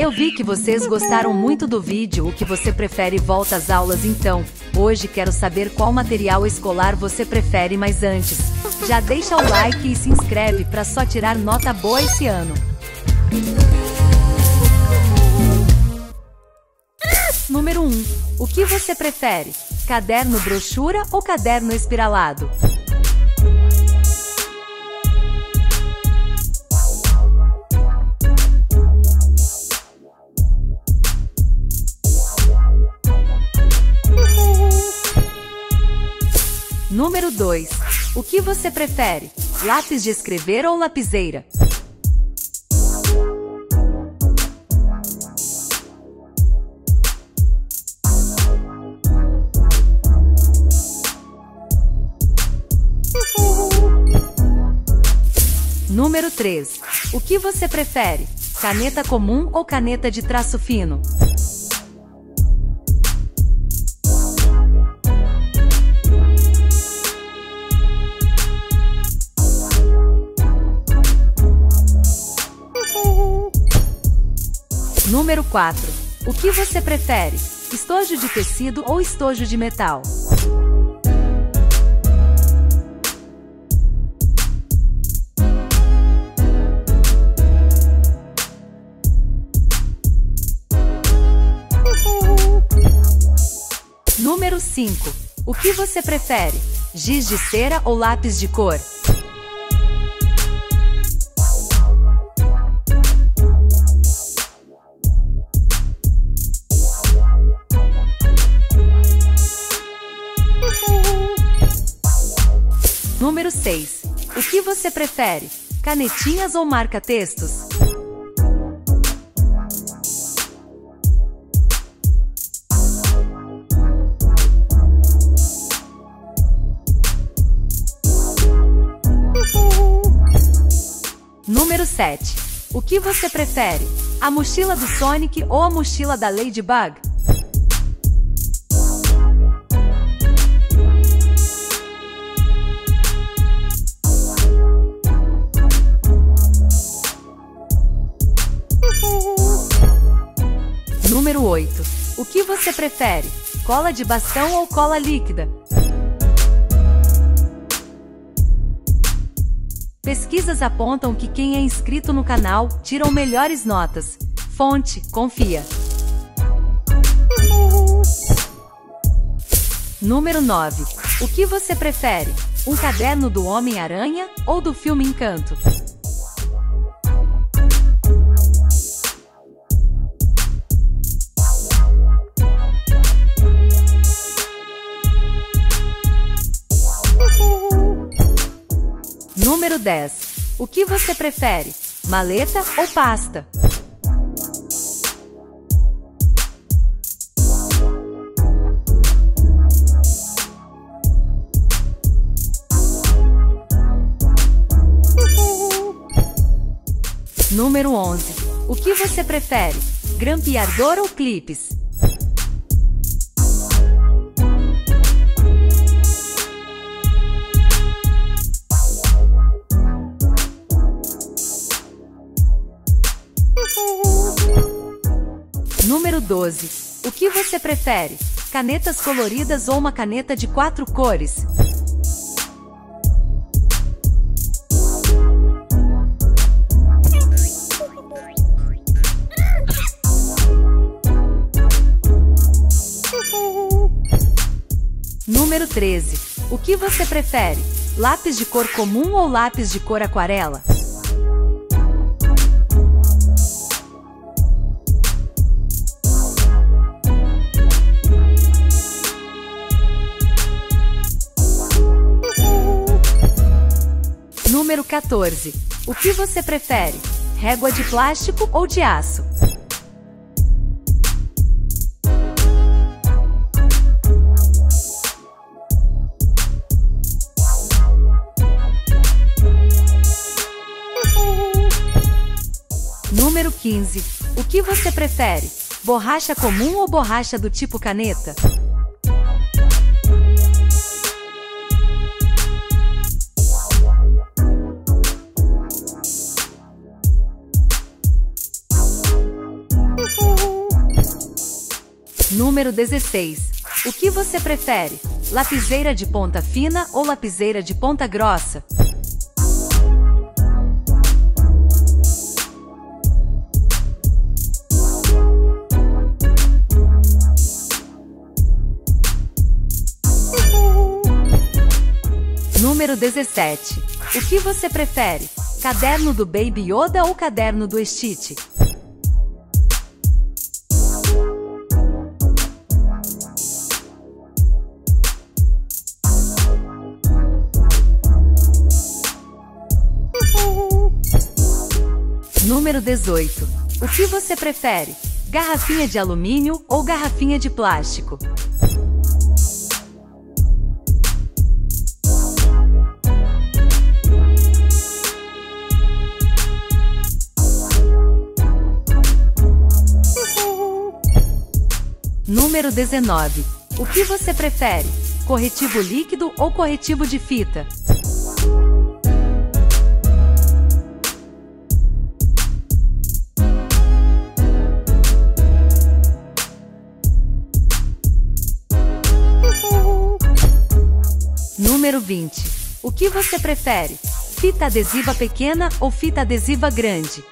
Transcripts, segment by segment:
Eu vi que vocês gostaram muito do vídeo, o que você prefere volta às aulas então. Hoje quero saber qual material escolar você prefere, mas antes, já deixa o like e se inscreve para só tirar nota boa esse ano. Número 1. O que você prefere? Caderno brochura ou caderno espiralado? Número 2. O que você prefere? Lápis de escrever ou lapiseira? Número 3. O que você prefere? Caneta comum ou caneta de traço fino? 4. O que você prefere? Estojo de tecido ou estojo de metal? Número 5. O que você prefere? Giz de cera ou lápis de cor? 6. O que você prefere? Canetinhas ou marca-textos? Número 7. O que você prefere? A mochila do Sonic ou a mochila da Ladybug? Que você prefere? Cola de bastão ou cola líquida? Pesquisas apontam que quem é inscrito no canal tiram melhores notas. Fonte, confia. Número 9. O que você prefere? Um caderno do Homem-Aranha ou do filme Encanto? 10. O que você prefere? Maleta ou pasta? Número 11. O que você prefere? Grampeador ou clipes? 12. O que você prefere? Canetas coloridas ou uma caneta de quatro cores? Número 13. O que você prefere? Lápis de cor comum ou lápis de cor aquarela? 14. O que você prefere? Régua de plástico ou de aço? Número 15. O que você prefere? Borracha comum ou borracha do tipo caneta? Número 16. O que você prefere? Lapiseira de ponta fina ou lapiseira de ponta grossa? Número 17. O que você prefere? Caderno do Baby Yoda ou caderno do Stitch? Número 18. O que você prefere? Garrafinha de alumínio ou garrafinha de plástico? Número 19. O que você prefere? Corretivo líquido ou corretivo de fita? Número 20. O que você prefere? Fita adesiva pequena ou fita adesiva grande?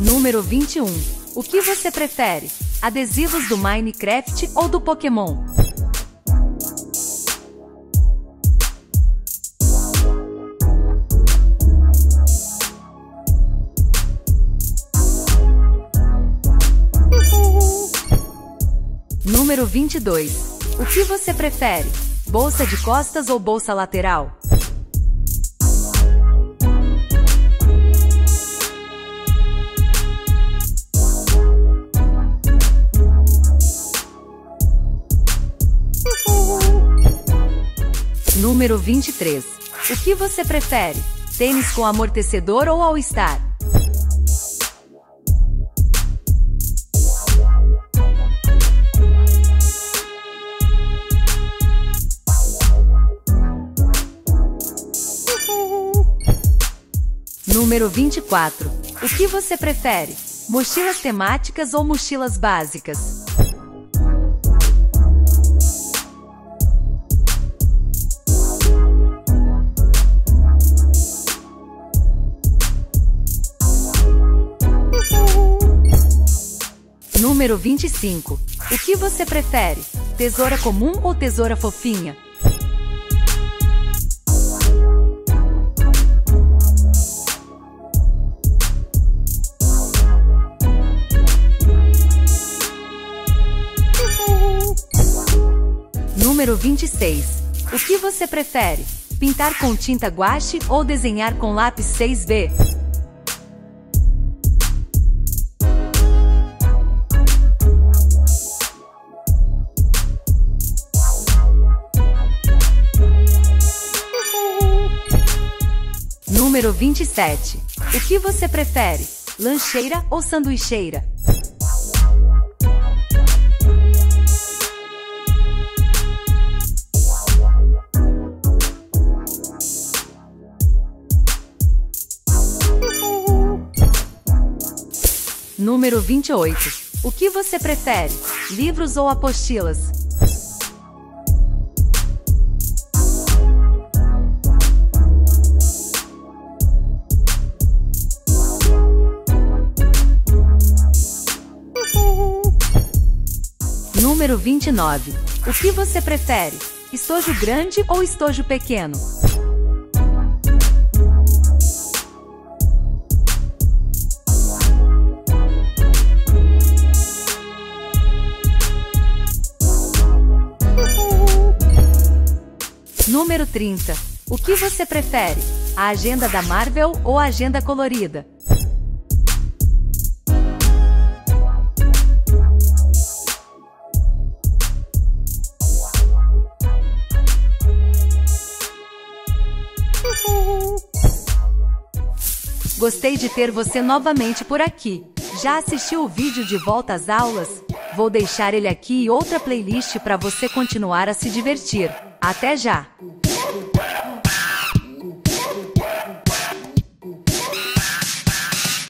Número 21. O que você prefere? Adesivos do Minecraft ou do Pokémon? Número 22. O que você prefere? Bolsa de costas ou bolsa lateral? Número 23. O que você prefere? Tênis com amortecedor ou All-Star? Número 24. O que você prefere? Mochilas temáticas ou mochilas básicas? Número 25. O que você prefere? Tesoura comum ou tesoura fofinha? Número 26. O que você prefere? Pintar com tinta guache ou desenhar com lápis 6B? Número 27. O que você prefere? Lancheira ou sanduicheira? Número 28. O que você prefere? Livros ou apostilas? Número 29. O que você prefere? Estojo grande ou estojo pequeno? Número 30. O que você prefere? A agenda da Marvel ou a agenda colorida? Gostei de ter você novamente por aqui. Já assistiu o vídeo de volta às aulas? Vou deixar ele aqui e outra playlist para você continuar a se divertir. Até já!